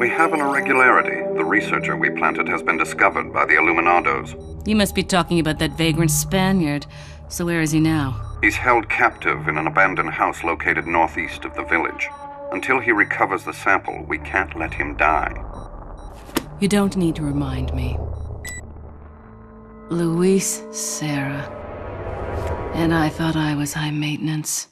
We have an irregularity. The researcher we planted has been discovered by the Illuminados. You must be talking about that vagrant Spaniard. So where is he now? He's held captive in an abandoned house located northeast of the village. Until he recovers the sample, we can't let him die. You don't need to remind me. Luis Sera. And I thought I was high maintenance.